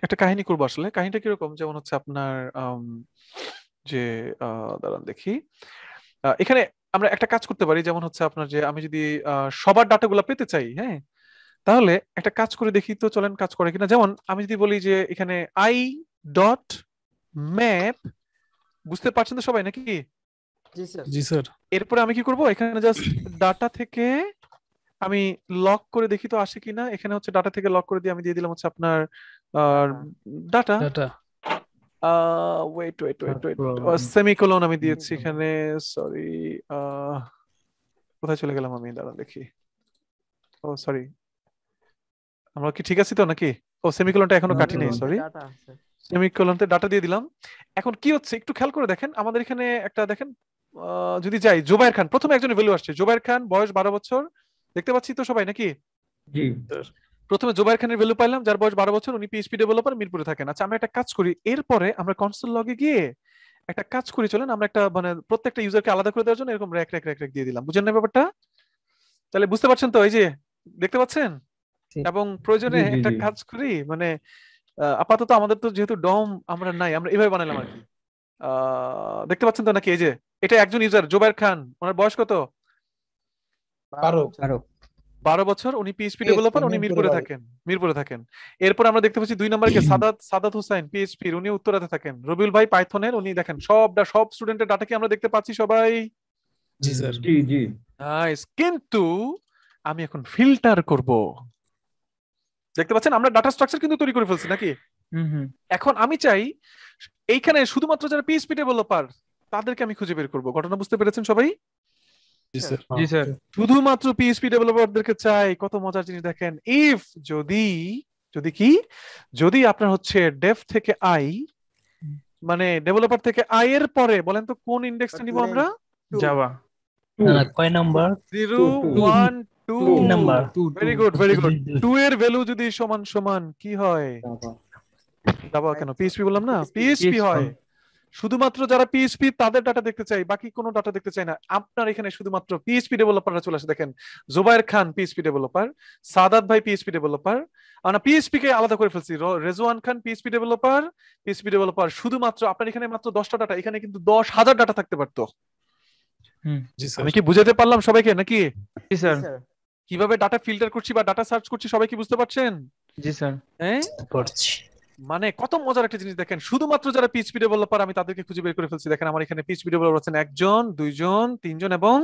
একটা কাহিনী করব আসলে। কাহিনীটা কীরকম? যেমন হচ্ছে আপনার যে দাঁড়ান দেখি। এখানে আমরা একটা কাজ করতে পারি। যেমন হচ্ছে আপনার যে আমি যদি আহ, সবার ডাটাগুলো পেতে চাই হ্যাঁ? তাহলে একটা কাজ করে দেখি তো চলেন কাজ করে কিনা। যেমন আমি যদি বলি যে এখানে আই ডট ম্যাপ বুঝতে পারছেন তো সবাই নাকি? জি স্যার। এরপরে আমি কি করব? এখানে জাস্ট ডাটা থেকে আমি লক করে দেখি তো আসে কিনা। এখানে হচ্ছে ডাটা থেকে লক করে দিয়ে আমি দিয়ে দিলাম হচ্ছে আপনার data data wait wait wait wait semicolon আমি দিয়েছি এখানে সরি কোথায় চলে গেলাম আমি? দাঁড়ান দেখি। ও সরি আমরা কি ঠিক আছি তো নাকি? ও সেমিকোলনটা এখনও কাটি নেই সরি সেমিকোলনতে ডাটা দিয়ে দিলাম। এখন কি হচ্ছে? একটু খেয়াল করে দেখেন। আমাদের এখানে একটা দেখেন যদি যাই জোবায়ের খান প্রথমে একজন ভ্যালু আসছে। জোবায়ের খান বয়স বারো বছর। দেখতে পাচ্ছি তো সবাই নাকি? প্রথমে জোবায়ের খানের ভ্যালু পাইলাম যার বয়স বারো বছর উনি পিএইচপি ডেভেলপার মিরপুরে থাকেন। আচ্ছা আমরা একটা কাজ করি এরপরে আমরা কনসোল লগে গিয়ে একটা কাজ করি চলেন আমরা একটা মানে প্রত্যেকটা ইউজারকে আলাদা করে দেওয়ার জন্য এরকম র্যাক র্যাক র্যাক র্যাক দিয়ে দিলাম। বুঝেন না ব্যাপারটা? তাহলে বুঝতে পারছেন তো এই যে দেখতে পাচ্ছেন? এবং প্রয়োজনে একটা কাজ করি মানে আপাতত আমাদের তো যেহেতু ডম আমরা নাই আমরা এভাবে বানালাম আর কি। দেখতে পাচ্ছেন তো নাকি? এই যে এটা একজন ইউজার জোবায়ের খান। ওনার বয়স কত? বারো বারো। বারো বছর উনি পিএইচপি ডেভেলপার উনি মিরপুরে। থাকেন মিরপুরে থাকেন। এরপর আমরা দেখতে পাচ্ছি দুই নম্বরকে সাদাত সাদাত হুসাইন পিএইচপি উনি উত্তরাতে থাকেন। রবিউল ভাই পাইথনের উনি দেখেন সব ডা- সব স্টুডেন্টের ডাটা কি আমরা দেখতে পাচ্ছি সবাই। জি স্যার জি জি। নাইস কিন্তু আমি এখন ফিল্টার করব। দেখতে পাচ্ছেন আমরা ডাটা স্ট্রাকচার কিন্তু তৈরি করে ফেলছি নাকি? হুম হুম। এখন আমি চাই এইখানে শুধুমাত্র যারা পিএসপি ডেভেলপার তাদেরকে আমি খুঁজে বের করব। ঘটনা বুঝতে পেরেছেন সবাই? জি স্যার। জি শুধুমাত্র পিএসপি ডেভেলপারদেরকে চাই কত মজার জিনিস দেখেন। ইফ যদি যদি কি যদি আপনার হচ্ছে ডেভ থেকে আই মানে ডেভেলপার থেকে আই এর পরে বলেন তো কোন ইন্ডেক্সটা নিব আমরা? যাওয়া কয় number zero Two, two. One two Two. Number very good very good two এর ভ্যালু যদি সমান সমান কি হয়? যাবা কেন পিএইচপি বললাম না পিএইচপি হয় শুধুমাত্র যারা পিএইচপি তাদের ডাটা দেখতে চাই বাকি কোনো ডাটা দেখতে চাই না আপনার এখানে শুধুমাত্র পিএইচপি ডেভেলপাররা চলে আসে দেখেন জোবায়ের খান পিএইচপি ডেভেলপার সাদাত ভাই পিএইচপি ডেভেলপার আমরা পিএইচপি কে আলাদা করে ফেলছি Rezwan Khan PHP developer PHP developer শুধুমাত্র আপনার এখানে মাত্র দশটা ডাটা এখানে কিন্তু দশ হাজার ডাটা থাকতে পারতো জি স্যার আমি কি বুঝাতে পারলাম সবাইকে নাকি স্যার কীভাবে ডাটা ফিল্টার করছি বা ডাটা সার্চ করছি সবাই কি বুঝতে পারছেন জি স্যার হ্যাঁ মানে কত মজার একটা জিনিস দেখেন শুধুমাত্র যারা পিএইচপি ডেভেলপার আমি তাদেরকে খুঁজে বের করে ফেলছি। দেখেন আমার এখানে পিএইচপি ডেভেলপার আছেন একজন দুইজন তিনজন এবং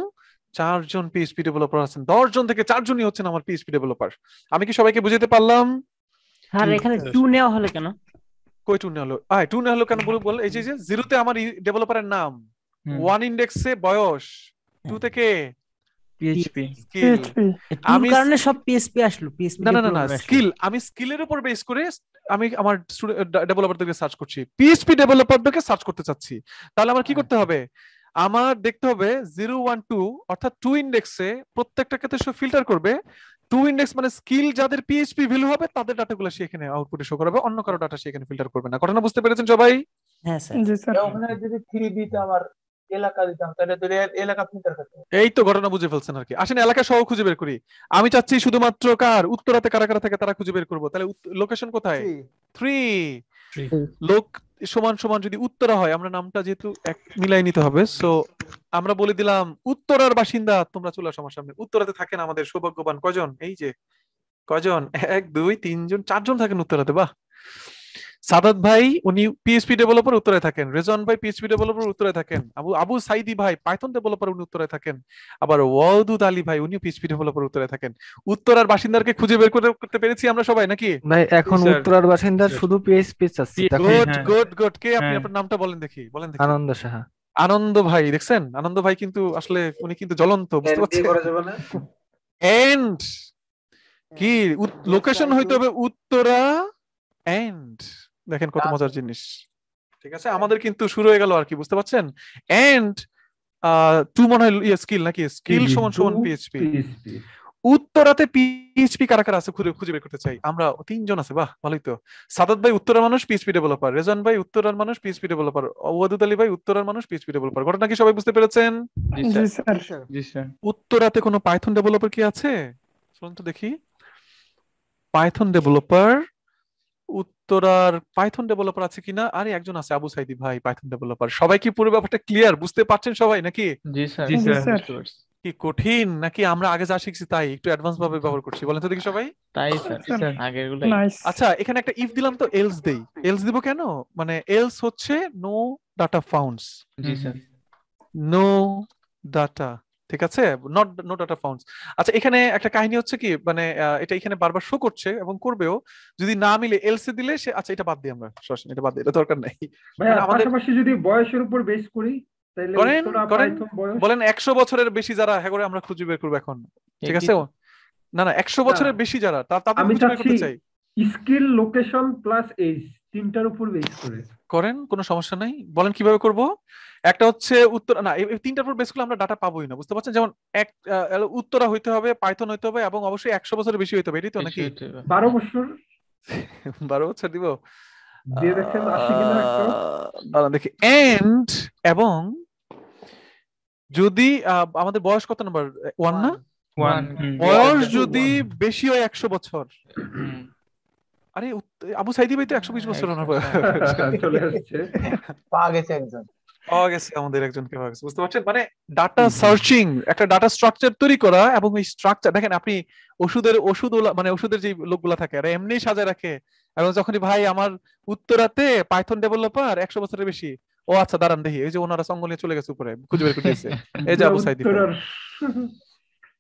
চারজন পিএইচপি ডেভেলপার আছেন। দশ জন থেকে চারজনই হচ্ছেন আমার পিএইচপি ডেভেলপার আমি কি সবাইকে বুঝাতে পারলাম? আর এখানে টু নেওয়া হলো কেন? কই টু নেওয়া হলো? আয় টু নেওয়া হলো কেন বলুন বল এই যে যে জিরোতে আমার ডেভেলপারের নাম। ওয়ান ইন্ডেক্সে বয়স। টু থেকে পিএইচপি আমি- কারণে সব পিএসপি আসলো পিএসপি না না না স্কিল আমি স্কিলের উপর বেস করে আমি আমার ডেভেলপারদেরকে সার্চ করছি। পিএইচপি ডেভেলপারদেরকে সার্চ করতে চাচ্ছি। তাহলে আমার কি করতে হবে? আমার দেখতে হবে জিরো ওয়ান টু অর্থাৎ টু ইন্ডেক্সে প্রত্যেকটা ক্ষেত্রে সে ফিল্টার করবে। টু ইন্ডেক্স মানে স্কিল যাদের পিএইচপি ভ্যালু হবে তাদের ডাটাগুলো সে এখানে আউটপুটে শো করাবে। অন্য কারও ডাটা সে এখানে ফিল্টার করবে না। ঘটনা বুঝতে পেরেছেন সবাই? হ্যাঁ স্যার। জি স্যার। ওখানে যদি থ্রি দিতে আমার এলাকা দিতাম তাহলে তো এলাকা ফিল্টার করতে এই তো ঘটনা বুঝে ফেলছেন আর কি। আসেন এলাকা সহ খুঁজে বের করি। আমি চাচ্ছি শুধুমাত্র কার? উত্তরাতে কারা কারা থাকে তারা খুঁজে বের করব। তাহলে লোকেশন কোথায়? থ্রি লোক সমান সমান যদি উত্তরা হয় আমরা নামটা যেহেতু এক মিলাই নিতে হবে সো আমরা বলে দিলাম উত্তরার বাসিন্দা তোমরা চলে আসো আমার সামনে। উত্তরাতে থাকেন আমাদের সৌভাগ্যবান কজন? এই যে কজন? এক দুই তিনজন চারজন থাকেন উত্তরাতে বাহ। সাদাত ভাই উনি পিএইচপি ডেভেলপার উত্তরে থাকেন। রেজন ভাই পিএইচপি ডেভেলপার উত্তরে থাকেন। আবু আবু সাইদি ভাই পাইথন ডেভেলপার উনি উত্তরে থাকেন। আবার ওয়াদুদ আলী ভাই উনিও পিএইচপি ডেভেলপার উত্তরে থাকেন। উত্তরার বাসিন্দাকে খুঁজে বের করে করতে পেরেছি আমরা সবাই নাকি? ভাই এখন। উত্তরার বাসিন্দার শুধু পিএইচপি চাচ্ছি গুড। গুড গুড কে আপনি হ্যাঁ। আপনার নামটা বলেন দেখি বলেন দেখি। আনন্দ সাহা। আনন্দ ভাই দেখছেন? আনন্দ ভাই কিন্তু আসলে উনি কিন্তু জ্বলন্ত বুঝতে পারছেন? এন্ড কি? লোকেশন হইতে হবে উত্তরা এন্ড দেখেন কত মজার জিনিস। ঠিক আছে? আমাদের কিন্তু শুরু হয়ে গেল আর কি বুঝতে পারছেন? এন্ড টু মনে হয় ইয়ে স্কিল নাকি? স্কিল সমান সমান পিএইচপি উত্তরাতে পিএইচপি কারা কারা আছে খুঁজে খুঁজে বের করতে চাই? আমরা তিনজন আছে বাহ ভালোই তো। সাদাত ভাই উত্তরার মানুষ পিএইচপি ডেভেলপার রেজন ভাই উত্তরার মানুষ পিএইচপি ডেভেলপার ওয়াদুদ আলী ভাই উত্তরার মানুষ পিএইচপি ডেভেলপার ঘটনা কি সবাই বুঝতে পেরেছেন? জি জি স্যার। স্যার জি স্যার। উত্তরাতে কোনো পাইথন ডেভেলপার কি আছে? শুনুন তো দেখি। পাইথন ডেভেলপার উত্তরার পাইথন ডেভেলপার আছে কিনা? আরে একজন আছে আবু সাইদি ভাই পাইথন ডেভেলপার সবাই কি পুরো ব্যাপারটা ক্লিয়ার বুঝতে পারছেন সবাই নাকি? জি স্যার। জি। কি কঠিন নাকি? আমরা আগে যা শিখছি তাই একটু অ্যাডভান্স ভাবে ব্যবহার করছি। বলেন তো দেখি সবাই। তাই স্যার স্যার। আগেরগুলো আচ্ছা এখানে একটা ইফ দিলাম তো এলস দেই। এলস দিব কেন? মানে এলস হচ্ছে নো ডাটা ফাউন্ডস জি স্যার। নো ডাটা ঠিক আছে? নট নো ডাটা ফাউন্ডস আচ্ছা এখানে একটা কাহিনী হচ্ছে কি মানে এটা এখানে বারবার শো করছে এবং করবেও। যদি না মিলে এলসি দিলে সে আচ্ছা এটা বাদ দিই আমরা। সরাসরি এটা বাদ দিই এটা দরকার নাই। মানে আমাদের- যদি বয়সের উপর বেস করি তাহলে করেন, করেন। বলেন একশো বছরের বেশি যারা হ্যাঁ করে আমরা খুঁজে বের করব এখন। ঠিক আছে? না না একশো বছরের বেশি যারা তা- তাদের আমি খুঁজে বের করতে চাই। স্কিল লোকেশন প্লাস এজ তিনটার উপর বেস করে। করেন কোনো সমস্যা নাই। বলেন কীভাবে করব? একটা হচ্ছে উত্তর না এই তিনটার উপর বেস করলে আমরা ডাটা পাবোই না বুঝতে পারছেন? যেমন এক উত্তরা হইতে হবে পাইথন হইতে হবে এবং অবশ্যই একশো বছরের বেশি হইতে হবে এটাই তো নাকি? বারো বছর। বারো বছর দিব? দেখি। এন্ড এবং যদি আহ, আমাদের বয়স কত নম্বর ওয়ান না? ওয়ান বয়স যদি বেশি হয় একশো বছর। আরে আবু সাইদি ভাই তো একশো বিশ বছর ওনার চলে আসছে পাওয়া গেছে একজন। পাওয়া গেছে আমাদের একজনকে পাওয়া গেছে। বুঝতে পারছেন? মানে ডাটা সার্চিং একটা ডাটা স্ট্রাকচার তৈরি করা এবং এই স্ট্রাকচার দেখেন আপনি ওষুধের ওষুধ মানে ওষুধের যে লোকগুলা থাকে আর এমনি সাজায় রাখে। এবং যখনই ভাই আমার উত্তরাতে পাইথন ডেভেলপার একশো বছরের বেশি। ও আচ্ছা দাঁড়ান দেখি। এই যে ওনারা সঙ্গ নিয়ে চলে গেছে উপরে খুঁজে বের করতেছে এই যে আবু সাইদি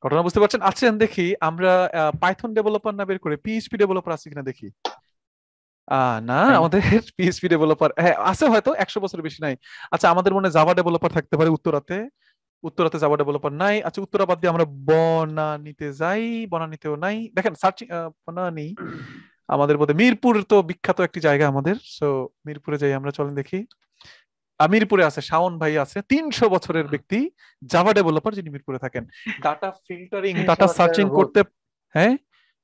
ঘটনা বুঝতে পারছেন? আছেন দেখি আমরা পাইথন ডেভেলপার না বের করে পিএইচপি ডেভেলপার আছে কিনা দেখি? না আমাদের পিএইচপি ডেভেলপার হ্যাঁ আছে হয়তো একশো বছরের বেশি নাই। আচ্ছা আমাদের মনে জাভা ডেভেলপার থাকতে পারে উত্তরাতে। উত্তরাতে জাভা ডেভেলপার নাই। আচ্ছা উত্তরা বাদ দিয়ে আমরা বনানীতে যাই। বনানীতেও নাই। দেখেন সার্চিং বনানী আমাদের মধ্যে মিরপুর তো বিখ্যাত একটি জায়গা আমাদের। সো মিরপুরে যাই আমরা চলেন দেখি। মিরপুরে আছে শাওন ভাই আছে তিনশো বছরের ব্যক্তি জাভা ডেভেলপার যিনি মিরপুরে থাকেন। ডাটা ফিল্টারিং ডাটা সার্চিং করতে হ্যাঁ?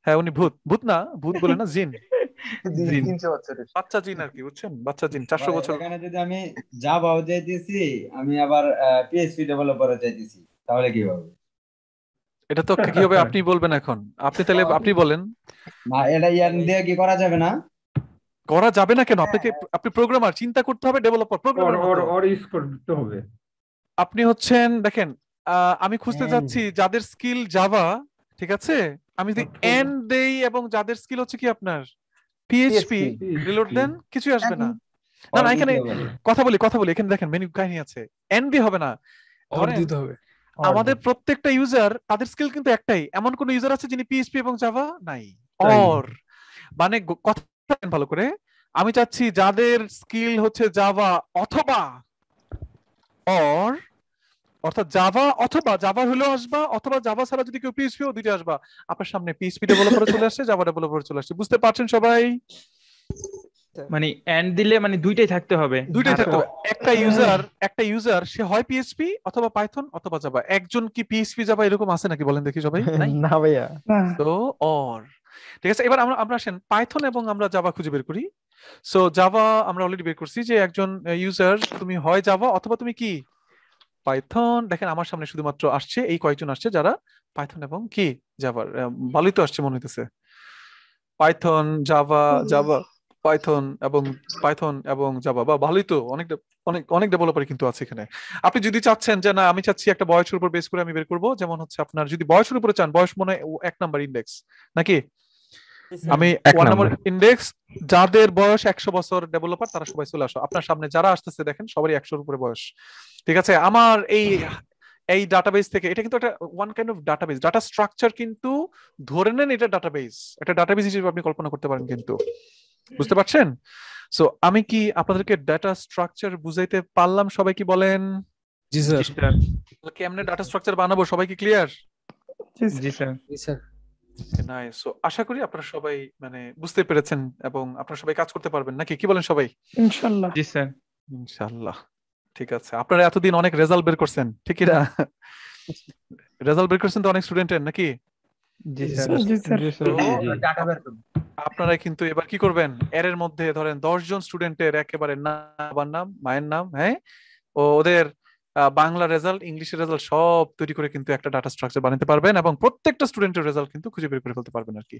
হ্যাঁ উনি ভূত। ভূত না ভূত বলে না জিন। বাচ্চা জিন আর কি বুঝছেন? বাচ্চা জিন চারশো বছর। এখানে যদি আমি জাভাও চাইতেছি আমি আবার পিএইচপি ডেভেলপারও চাইতেছি তাহলে কি হবে? এটা তো কি হবে? আপনি বলবেন এখন। আপনি তাহলে আপনি বলেন। না এটা ইয়ার দিয়ে কি করা যাবে না? করা যাবে না কেন? আপনাকে আপনি প্রোগ্রামার চিন্তা করতে হবে ডেভেলপার প্রোগ্রামার ওর ইউজ করতে হবে। আপনি হচ্ছেন দেখেন আমি খুঁজতে যাচ্ছি যাদের স্কিল জাভা ঠিক আছে? আমি যদি এন দেই এবং যাদের স্কিল হচ্ছে কি আপনার? পিএইচপি রিলোড দেন কিছুই আসবে না। না না এখানে কথা বলি কথা বলি এখানে দেখেন মেনু কাহিনী আছে। এন দিয়ে হবে না। ধরেন, দিতে হবে। আমাদের প্রত্যেকটা ইউজার তাদের স্কিল কিন্তু একটাই। এমন কোন ইউজার আছে যিনি পিএইচপি এবং জাভা নাই। অর মানে কথা ভালো করে। আমি চাচ্ছি যাদের স্কিল হচ্ছে জাভা অথবা অর অর্থাৎ জাভা অথবা জাভা হলেও আসবা অথবা জাভা ছাড়া যদি কেউ পিএইচপি ও দুইটা আসবা আপনার সামনে পিএইচপি ডেভেলপার চলে আসছে জাভা ডেভেলপার চলে আসছে। বুঝতে পারছেন সবাই? মানে এন্ড দিলে মানে দুইটাই থাকতে হবে। দুইটাই থাকতে হবে। একটা ইউজার একটা ইউজার সে হয় পিএইচপি অথবা পাইথন অথবা জাভা একজন কি পিএইচপি জাভা এরকম আছে নাকি বলেন দেখি সবাই? না ভাইয়া। তো অর ঠিক আছে? এবার আমরা আমরা আসেন পাইথন এবং আমরা জাভা খুঁজে বের করি। সো জাভা আমরা অলরেডি বের করছি যে একজন ইউজার তুমি হয় জাভা অথবা তুমি কি? পাইথন দেখেন আমার সামনে শুধুমাত্র আসছে এই কয়েকজন আসছে যারা পাইথন এবং কি? জাভার ভালোই তো আসছে মনে হইতেছে। পাইথন জাভা জাভা পাইথন এবং পাইথন এবং জাভা বা ভালোই তো অনেক অনেক অনেক ডেভেলপার কিন্তু আছে এখানে। আপনি যদি চাচ্ছেন যে না আমি চাচ্ছি একটা বয়সের উপর বেস করে আমি বের করব যেমন হচ্ছে আপনার যদি বয়সের উপরে চান বয়স মনে হয় এক নাম্বার ইন্ডেক্স নাকি? আমি এক ওয়ান নম্বর ইন্ডেক্স যাদের বয়স একশো বছর ডেভেলপার তারা সবাই চলে আসো। আপনার সামনে যারা আসতেছে দেখেন সবারই একশোর উপরে বয়স। ঠিক আছে? আমার এই এই ডাটাবেস থেকে এটা কিন্তু একটা one kind of database data structure কিন্তু ধরে নেন এটা ডাটাবেস একটা ডাটাবেস হিসেবে আপনি কল্পনা করতে পারেন কিন্তু। বুঝতে পারছেন? সো আমি কি আপনাদেরকে ডাটা স্ট্রাকচার বুঝাইতে পারলাম? সবাই কি বলেন? জি স্যার। কেমনে ডাটা স্ট্রাকচার বানাবো? সবাই কি ক্লিয়ার জি স্যার। জি স্যার। নাইস সো আশা করি আপনারা সবাই মানে বুঝতে পেরেছেন এবং আপনারা সবাই কাজ করতে পারবেন। নাকি কি বলেন সবাই? ইনশাল্লাহ। জি স্যার। ইনশাআল্লাহ ঠিক আছে। আপনারা এতদিন অনেক রেজাল্ট বের করছেন ঠিকই না? রেজাল্ট বের করছেন তো অনেক স্টুডেন্টের নাকি? আপনারা কিন্তু এবার কি করবেন? এর মধ্যে ধরেন দশ জন স্টুডেন্টের একেবারে নাম বাবার নাম মায়ের নাম হ্যাঁ? ও ওদের বাংলা রেজাল্ট ইংলিশের রেজাল্ট সব তৈরি করে কিন্তু একটা ডাটা স্ট্রাকচার বানাতে পারবেন এবং প্রত্যেকটা স্টুডেন্টের রেজাল্ট কিন্তু খুঁজে বের করে ফেলতে পারবেন আর কি।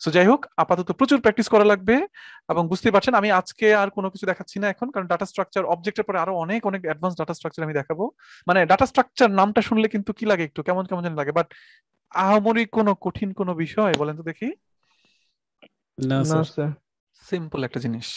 সো যাই হোক আপাতত প্রচুর প্র্যাকটিস করা লাগবে এবং বুঝতেই পারছেন আমি আজকে আর কোনো কিছু দেখাচ্ছি না এখন কারণ ডাটা স্ট্রাকচার অবজেক্টের পরে আরও অনেক অনেক অ্যাডভান্স ডাটা স্ট্রাকচার আমি দেখাবো। মানে ডাটা স্ট্রাকচার নামটা শুনলে কিন্তু কি লাগে একটু কেমন কেমন যেন লাগে বাট আহামরি কোনো কঠিন কোনো বিষয় বলেন তো দেখি। না স্যার সিম্পল একটা জিনিস।